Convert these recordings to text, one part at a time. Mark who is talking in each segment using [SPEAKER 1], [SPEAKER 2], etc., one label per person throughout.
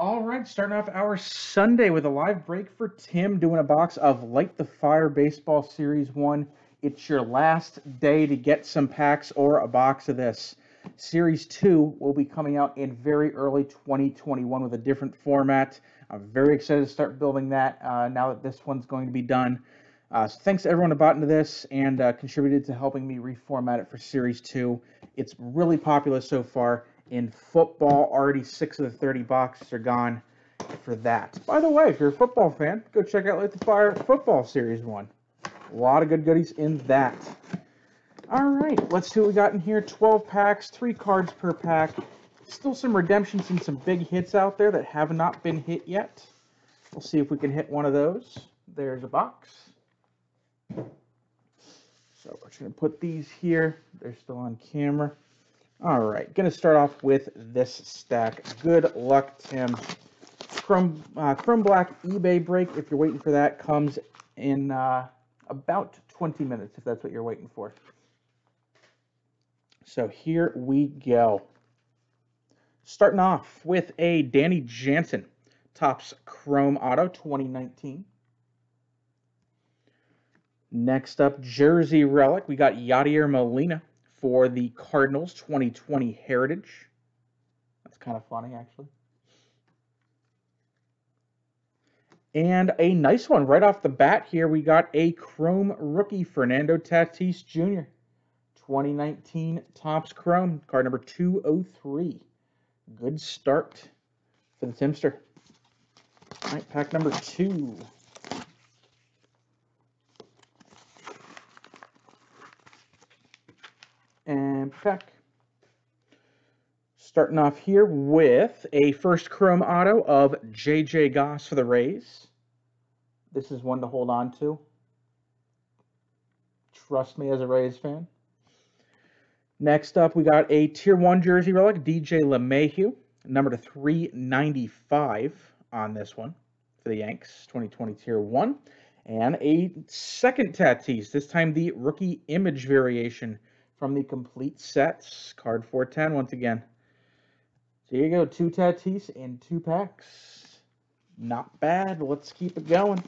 [SPEAKER 1] All right, starting off our Sunday with a live break for Tim doing a box of Light the Fire Baseball Series 1. It's your last day to get some packs or a box of this. Series 2 will be coming out in very early 2021 with a different format. I'm very excited to start building that uh, now that this one's going to be done. Uh, so thanks to everyone who bought into this and uh, contributed to helping me reformat it for Series 2. It's really popular so far in football. Already six of the 30 boxes are gone for that. By the way, if you're a football fan, go check out Light the Fire Football Series 1. A lot of good goodies in that. All right, let's see what we got in here. 12 packs, three cards per pack. Still some redemptions and some big hits out there that have not been hit yet. We'll see if we can hit one of those. There's a box. So we're just going to put these here. They're still on camera. All right, going to start off with this stack. Good luck, Tim. Chrome, uh, Chrome Black eBay break, if you're waiting for that, comes in uh, about 20 minutes, if that's what you're waiting for. So here we go. Starting off with a Danny Jansen Topps Chrome Auto 2019. Next up, Jersey Relic. We got Yadier Molina for the Cardinals 2020 Heritage. That's kind of funny, actually. And a nice one right off the bat here. We got a Chrome rookie, Fernando Tatis Jr. 2019 Topps Chrome, card number 203. Good start for the Timster. All right, pack number two. Pack. Starting off here with a first Chrome Auto of J.J. Goss for the Rays. This is one to hold on to. Trust me as a Rays fan. Next up, we got a Tier 1 jersey relic, DJ LeMahieu, number to 395 on this one for the Yanks, 2020 Tier 1. And a second Tatis, this time the rookie image variation from the complete sets. Card 410 once again. So here you go, two Tatis and two packs. Not bad. Let's keep it going.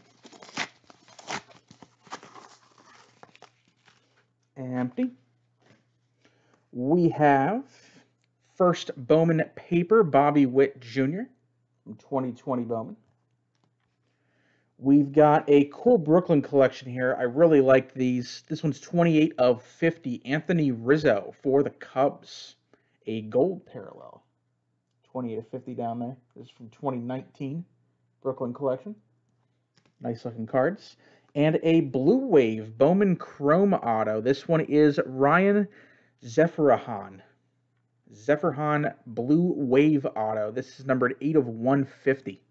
[SPEAKER 1] Empty. We have first Bowman paper, Bobby Witt Jr. from 2020 Bowman. We've got a cool Brooklyn collection here. I really like these. This one's 28 of 50. Anthony Rizzo for the Cubs. A gold parallel. 28 of 50 down there. This is from 2019 Brooklyn collection. Nice looking cards. And a Blue Wave Bowman Chrome Auto. This one is Ryan Zeferjahn. Zeferjahn Blue Wave Auto. This is numbered 8 of 150.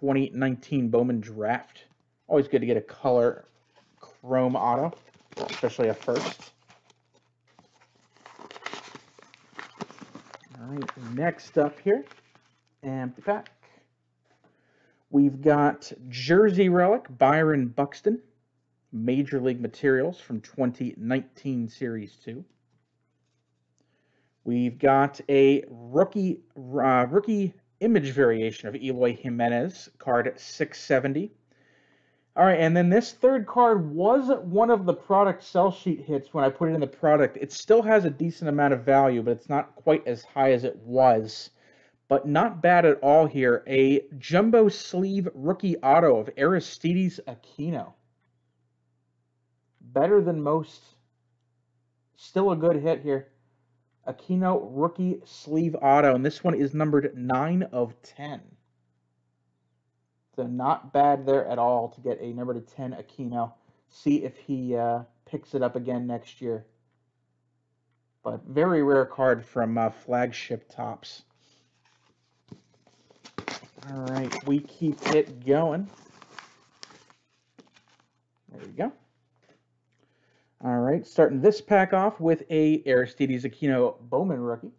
[SPEAKER 1] 2019 Bowman Draft. Always good to get a color chrome auto, especially a first. All right, next up here, empty pack. We've got Jersey Relic, Byron Buxton, Major League Materials from 2019 Series 2. We've got a rookie uh, rookie image variation of Eloy Jimenez, card 670. All right, and then this third card was one of the product sell sheet hits when I put it in the product. It still has a decent amount of value, but it's not quite as high as it was. But not bad at all here. A jumbo sleeve rookie auto of Aristides Aquino. Better than most. Still a good hit here. Aquino rookie sleeve auto, and this one is numbered 9 of 10. So not bad there at all to get a number to 10 Aquino. See if he uh, picks it up again next year. But very rare card from uh, flagship Topps. All right, we keep it going. There we go. All right, starting this pack off with a Aristides Aquino Bowman rookie.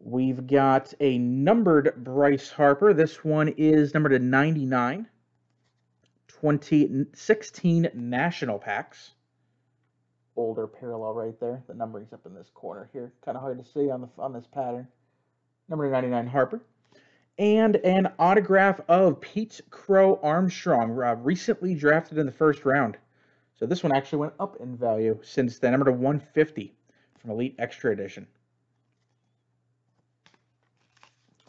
[SPEAKER 1] We've got a numbered Bryce Harper. This one is numbered to 99. 2016 national packs. older parallel right there. The numbering's up in this corner here. Kind of hard to see on the on this pattern. Number 99 Harper. And an autograph of Pete Crow Armstrong, uh, recently drafted in the first round. So this one actually went up in value since then. Number to 150 from Elite Extra Edition.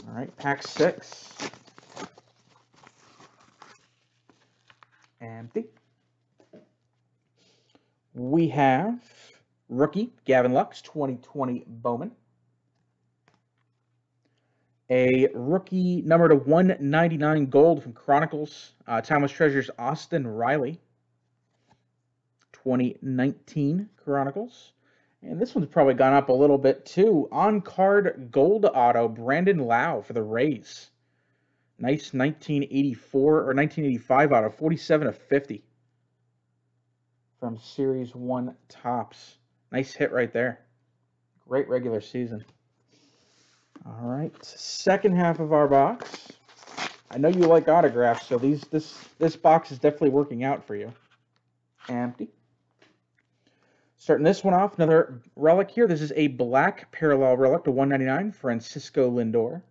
[SPEAKER 1] All right, pack six. Empty. We have rookie Gavin Lux, 2020 Bowman. A rookie number to 199 gold from Chronicles, uh, Timeless Treasures Austin Riley, 2019 Chronicles. And this one's probably gone up a little bit too. On card gold auto, Brandon Lowe for the Rays. Nice 1984 or 1985 auto, 47 of 50 from Series 1 Topps. Nice hit right there. Great regular season. All right, second half of our box. I know you like autographs, so these this this box is definitely working out for you. Empty. Starting this one off, another relic here. This is a black parallel relic to 199, Francisco Lindor.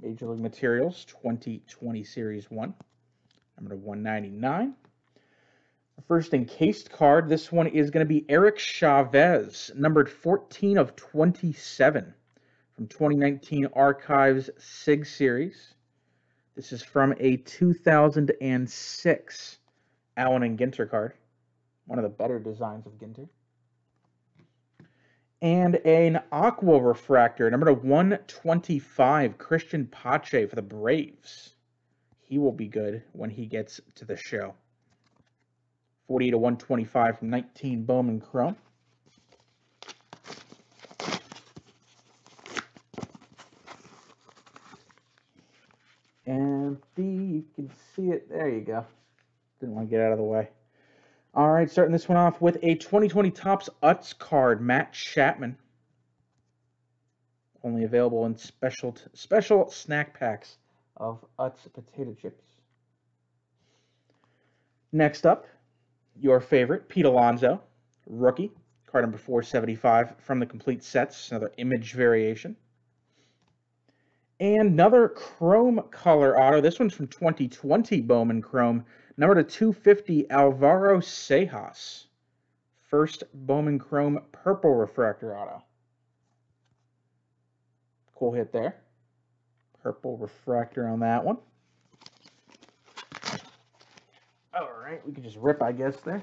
[SPEAKER 1] Major League Materials 2020 Series 1. Number 199. First encased card. This one is going to be Eric Chavez, numbered 14 of 27 from 2019 Archives SIG Series. This is from a 2006 Allen and Ginter card. One of the better designs of Ginter. And an Aqua Refractor, number 125, Cristian Pache for the Braves. He will be good when he gets to the show. 40 to 125 from 19 Bowman Chrome. And the, you can see it. There you go. Didn't want to get out of the way. All right, starting this one off with a 2020 Topps Utz card, Matt Chapman. Only available in special special snack packs of Utz potato chips. Next up, your favorite, Pete Alonso, rookie, card number 475 from the complete sets, another image variation. And another chrome color auto. This one's from 2020 Bowman Chrome. Number to 250, Alvaro Seijas. First Bowman Chrome purple refractor auto. Cool hit there. Purple refractor on that one. All right, we can just rip, I guess, there.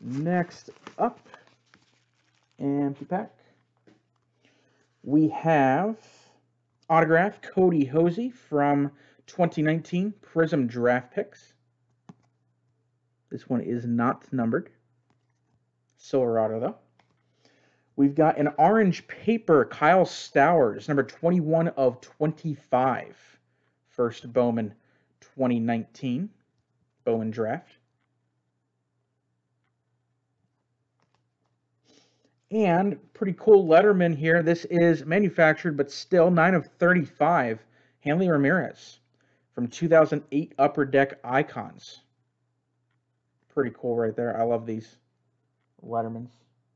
[SPEAKER 1] Next up, empty pack. We have autograph Kody Hoese from 2019 Prizm Draft Picks. This one is not numbered. Silverado, though. We've got an orange paper Kyle Stowers, number 21 of 25. First Bowman 2019 Bowman Draft. And pretty cool Letterman here. This is manufactured, but still 9 of 35. Hanley Ramirez from 2008 Upper Deck Icons. Pretty cool right there. I love these Lettermans.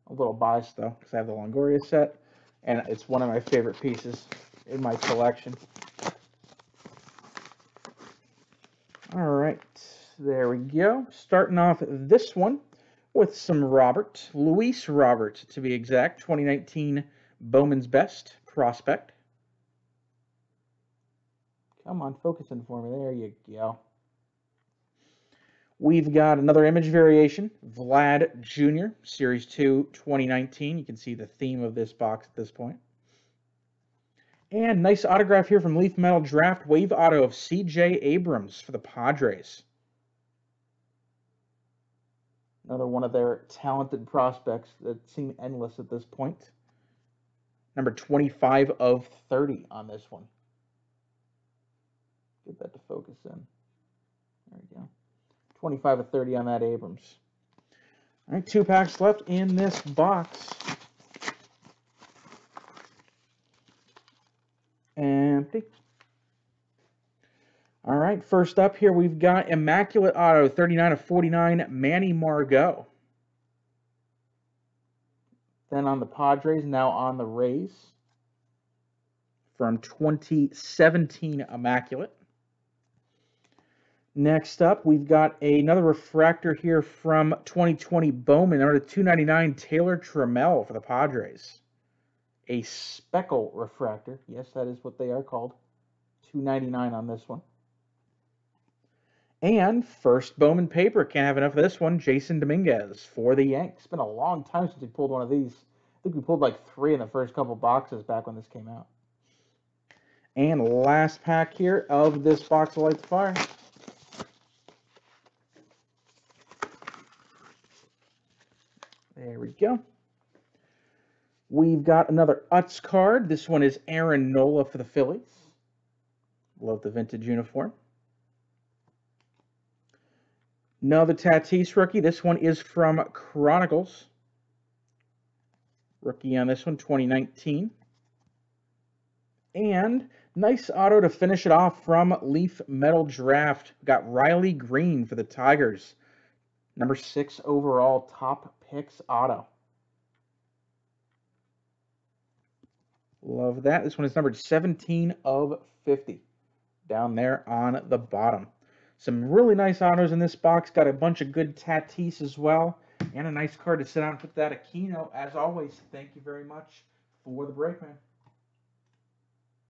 [SPEAKER 1] A little biased though, because I have the Longoria set, and it's one of my favorite pieces in my collection. All right, there we go. Starting off this one with some Robert, Luis Robert to be exact, 2019 Bowman's Best Prospect. Come on, focus focusing for me. There you go. We've got another image variation, Vlad Jr., Series 2, 2019. You can see the theme of this box at this point. And nice autograph here from Leaf Metal Draft Wave Auto of C.J. Abrams for the Padres. Another one of their talented prospects that seem endless at this point. Number 25 of 30 on this one. Get that to focus in. There we go. 25 of 30 on that Abrams. All right, two packs left in this box. Empty. All right, first up here we've got Immaculate Auto 39 of 49, Manny Margot. Then on the Padres, now on the Rays from 2017 Immaculate. Next up, we've got another refractor here from 2020 Bowman, number 299 Taylor Trammell for the Padres. A speckle refractor. Yes, that is what they are called. 299 on this one. And first Bowman paper, can't have enough of this one, Jasson Dominguez for the Yanks. It's been a long time since we pulled one of these. I think we pulled like three in the first couple boxes back when this came out. And last pack here of this box of Lights Fire. There we go. We've got another Utz card. This one is Aaron Nola for the Phillies. Love the vintage uniform. Another Tatis rookie. This one is from Chronicles. Rookie on this one, 2019. And nice auto to finish it off from Leaf Metal Draft. Got Riley Greene for the Tigers. Number six overall top picks auto. Love that. This one is numbered 17 of 50 down there on the bottom. Some really nice autos in this box. Got a bunch of good Tatis as well. And a nice card to sit on and put that Aquino. As always, thank you very much for the break, man.